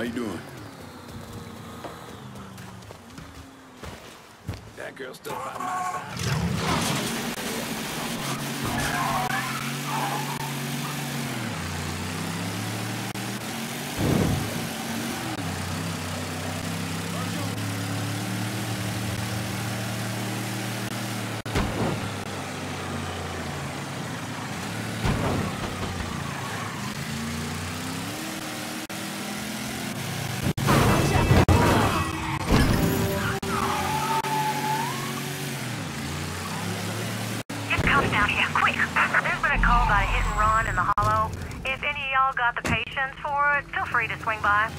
How you doing? That girl still by my side. Got the patience for it, feel free to swing by.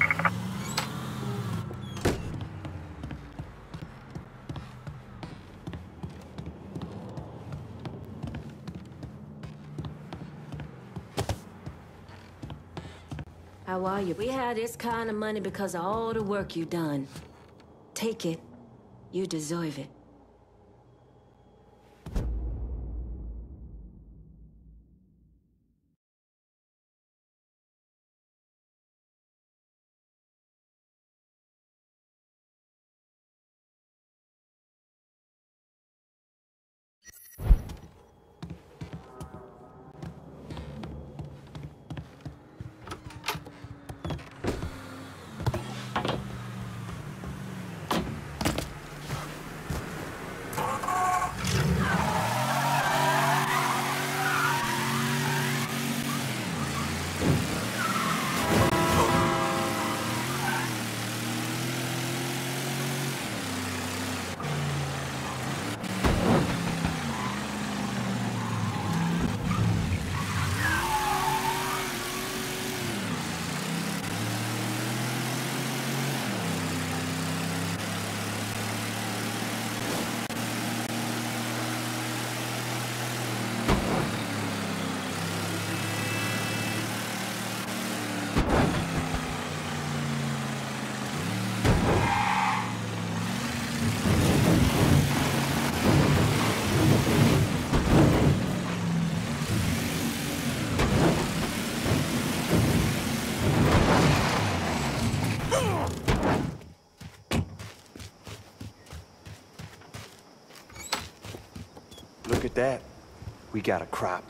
How are you? We had this kind of money because of all the work you done. Take it. You deserve it. That. We got a crop.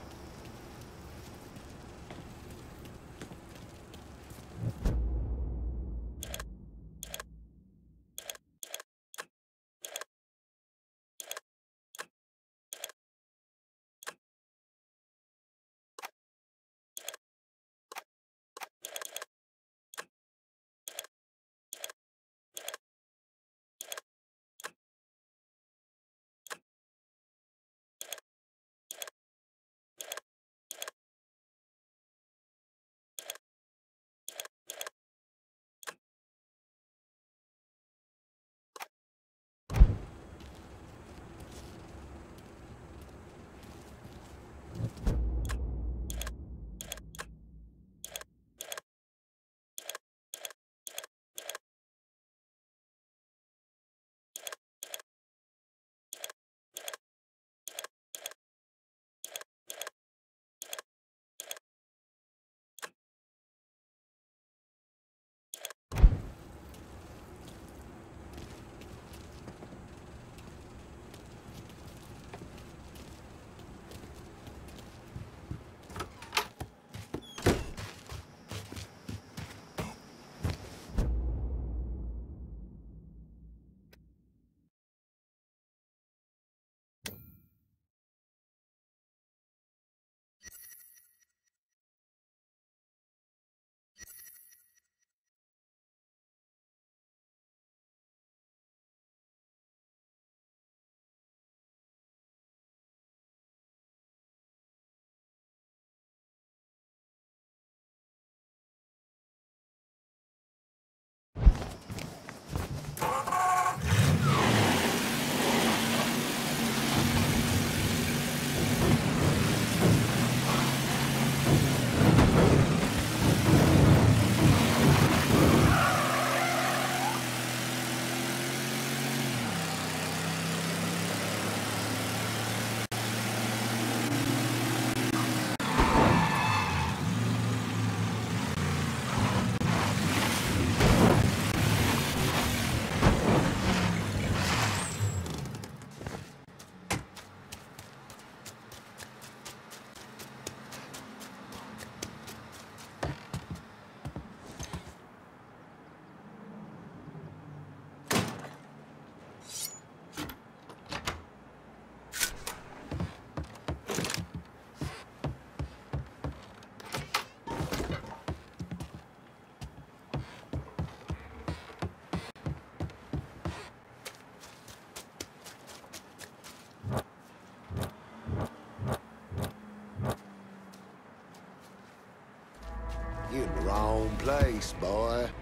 place, boy.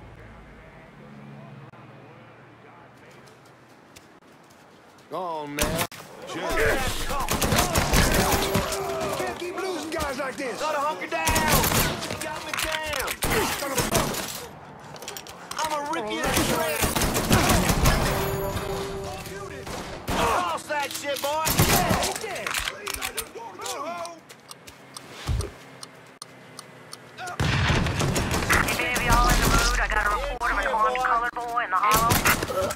拿了五盒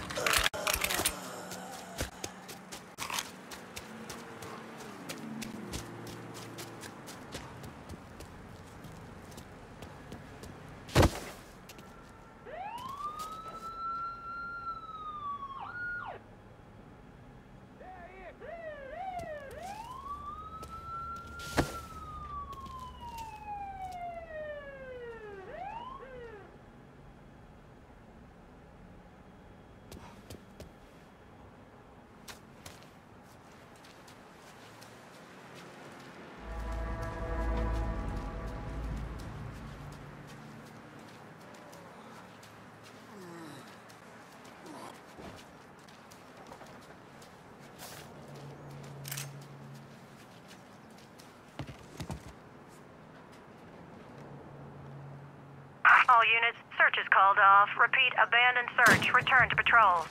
units, search is called off. Repeat, abandoned search. Return to patrol.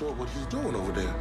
sure what he's doing over there.